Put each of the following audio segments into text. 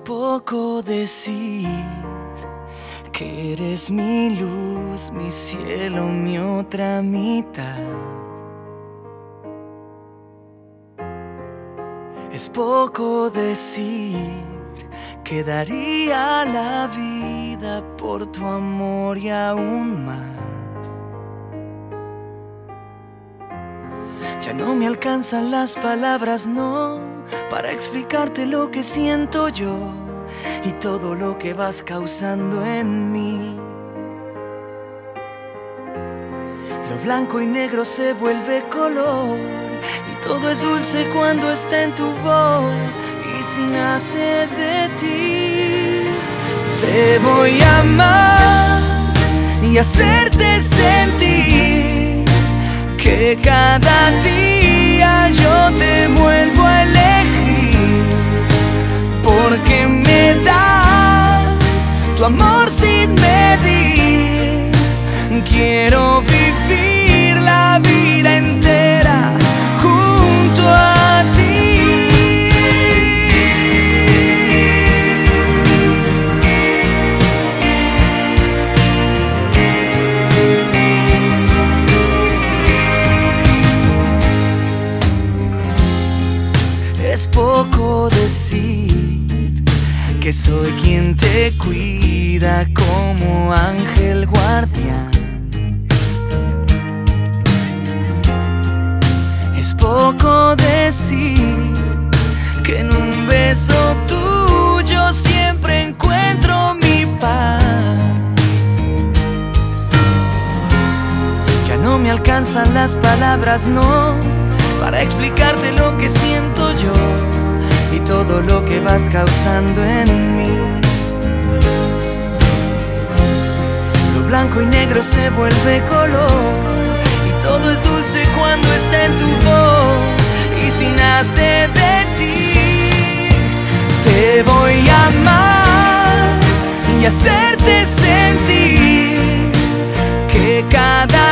poco decir que eres mi luz, mi cielo, mi otra mitad. Es poco decir que daría la vida por tu amor y aún más. No me alcanzan las palabras, no, para explicarte lo que siento yo y todo lo que vas causando en mí. Lo blanco y negro se vuelve color y todo es dulce cuando está en tu voz y si nace de ti. Te voy a amar y hacerte sentir cada día yo te vuelvo a elegir porque me das tu amor sin medir. Quiero que soy quien te cuida como ángel guardián. Es poco decir que en un beso tuyo siempre encuentro mi paz. Ya no me alcanzan las palabras, no, para explicarte lo que siento yo y todo lo que vas causando en mí. Lo blanco y negro se vuelve color y todo es dulce cuando está en tu voz y si nace de ti. Te voy a amar y hacerte sentir que cada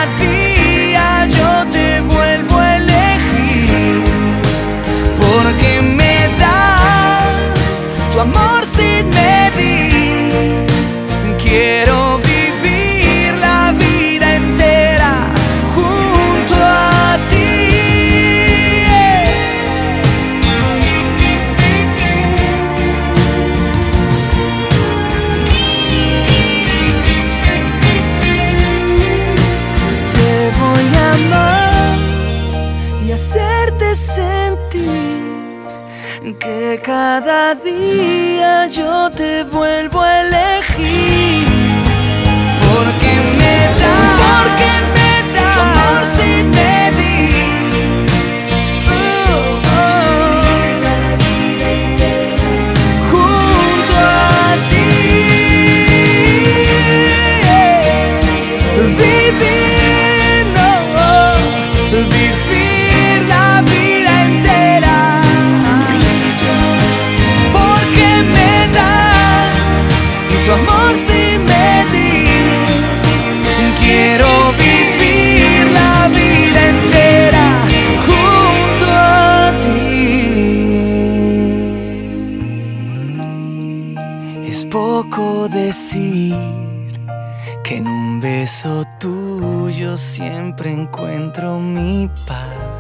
Quiero que cada día yo te vuelvo a elegir. Es poco decir que en un beso tuyo siempre encuentro mi paz.